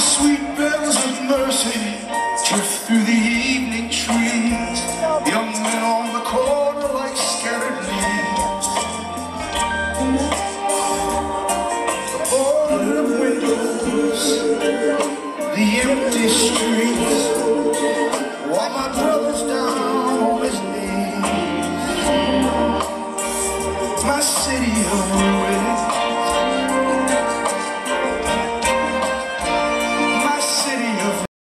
sweet bells of mercy drift through the evening trees. Young men on the corner like scattered leaves. The boarded windows, the empty streets, while my brother's down on his knees. My city of ruins.